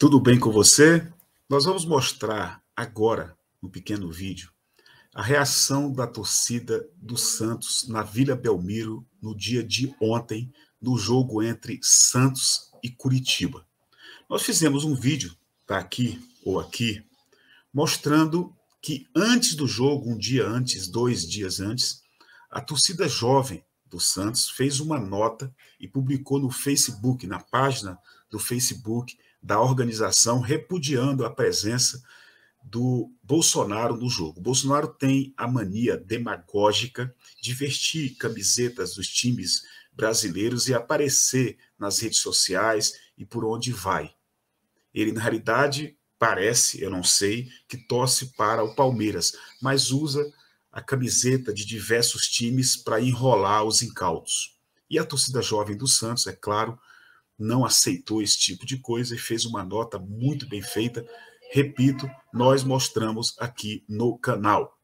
Tudo bem com você? Nós vamos mostrar agora, no pequeno vídeo, a reação da torcida do Santos na Vila Belmiro no dia de ontem, no jogo entre Santos e Curitiba. Nós fizemos um vídeo, tá aqui ou aqui, mostrando que antes do jogo, um dia antes, dois dias antes, a torcida jovem do Santos fez uma nota e publicou no Facebook, na página do Facebook da organização repudiando a presença do Bolsonaro no jogo. O Bolsonaro tem a mania demagógica de vestir camisetas dos times brasileiros e aparecer nas redes sociais e por onde vai. Ele, na realidade, parece, eu não sei, que torce para o Palmeiras, mas usa a camiseta de diversos times para enrolar os incautos. E a torcida jovem do Santos, é claro, não aceitou esse tipo de coisa e fez uma nota muito bem feita. Repito, nós mostramos aqui no canal.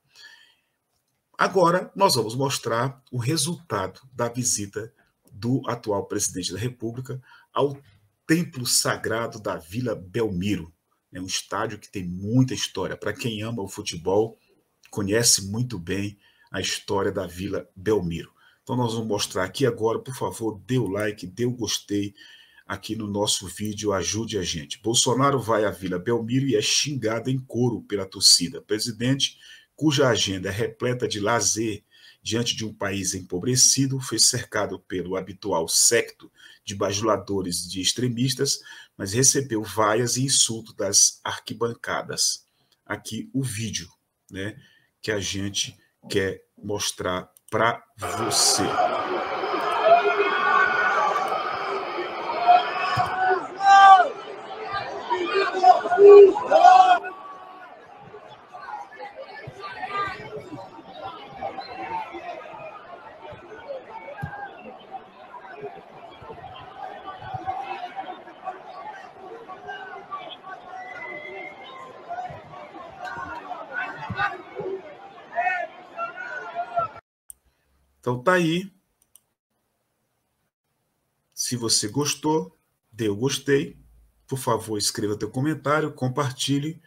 Agora, nós vamos mostrar o resultado da visita do atual presidente da República ao Templo Sagrado da Vila Belmiro. É um estádio que tem muita história. Para quem ama o futebol, conhece muito bem a história da Vila Belmiro. Então, nós vamos mostrar aqui agora. Por favor, dê o like, dê o gostei, aqui no nosso vídeo Ajude a Gente. Bolsonaro vai à Vila Belmiro e é xingado em coro pela torcida. Presidente, cuja agenda é repleta de lazer diante de um país empobrecido, foi cercado pelo habitual secto de bajuladores de extremistas, mas recebeu vaias e insultos das arquibancadas. Aqui o vídeo, né, que a gente quer mostrar para você. Então tá aí. Se você gostou, dê o gostei. Por favor, escreva teu comentário, compartilhe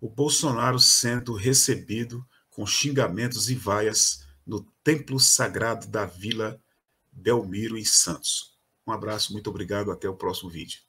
o Bolsonaro sendo recebido com xingamentos e vaias no templo sagrado da Vila Belmiro em Santos. Um abraço, muito obrigado, até o próximo vídeo.